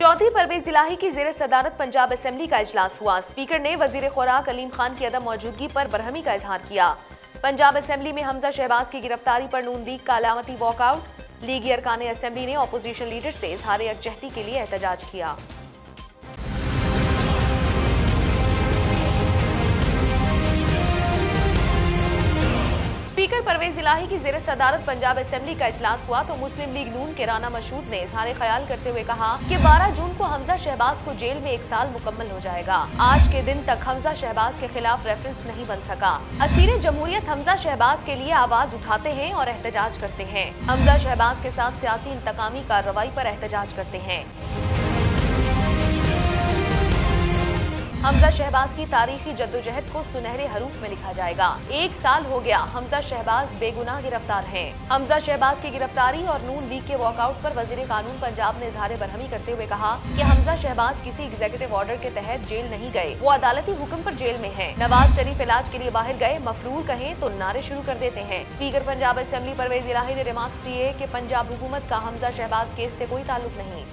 चौथी परवेज इलाही की जेर सदारत पंजाब असम्बली का इजलास हुआ। स्पीकर ने वज़ीर खुराक अलीम खान की अदम मौजूदगी पर बरहमी का इजहार किया। पंजाब असम्बली में हमजा शहबाज की गिरफ्तारी पर नून लीग का अलामती वॉकआउट। लीग अरकान असम्बली ने अपोजिशन लीडर से इजहार यकजहती के लिए एहतजाज किया। स्पीकर परवेज इलाही की जेर सदारत पंजाब असेंबली का इजलास हुआ तो मुस्लिम लीग नून के राना मशहूद ने इजहार ख्याल करते हुए कहा कि 12 जून को हमजा शहबाज को जेल में एक साल मुकम्मल हो जाएगा। आज के दिन तक हमजा शहबाज के खिलाफ रेफरेंस नहीं बन सका। असीर जमहूरियत हमजा शहबाज के लिए आवाज़ उठाते हैं और एहतजाज करते हैं। हमजा शहबाज के साथ सियासी इंतकामी कार्रवाई आरोप एहतजाज करते हैं। हमजा शहबाज की तारीखी जद्दोजहद को सुनहरे हरूफ में लिखा जाएगा। एक साल हो गया, हमजा शहबाज बेगुनाह गिरफ़्तार हैं। हमजा शहबाज की गिरफ्तारी और नून लीग के वॉकआउट पर वज़ीर कानून पंजाब ने इजहार बरहमी करते हुए कहा कि हमजा शहबाज किसी एग्जीक्यूटिव ऑर्डर के तहत जेल नहीं गए। वो अदालती हुक्म आरोप जेल में है। नवाज़ शरीफ इलाज के लिए बाहर गए, मफरूर कहें तो नारे शुरू कर देते हैं। स्पीकर पंजाब असेंबली परवेज इलाही ने रिमार्क्स दिए कि पंजाब हुकूमत का हमजा शहबाज केस से कोई ताल्लुक नहीं।